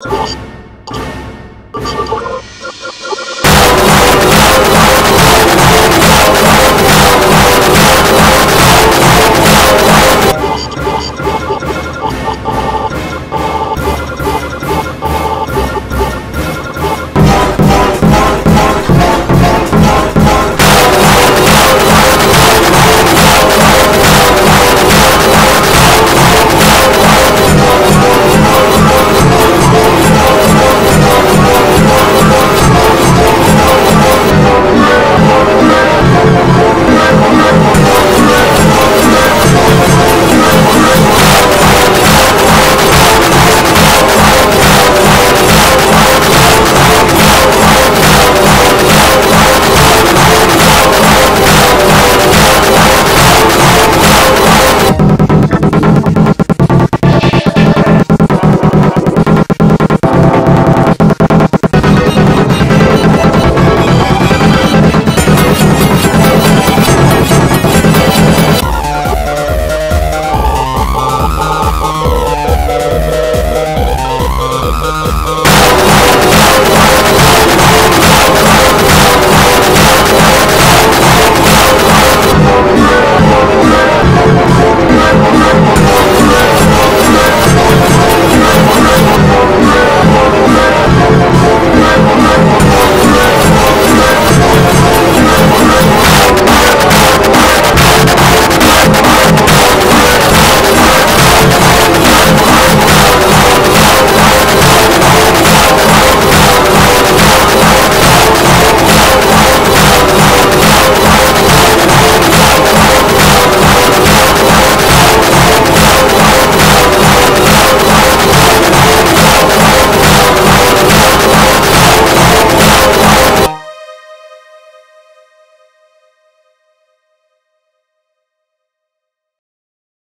Oh!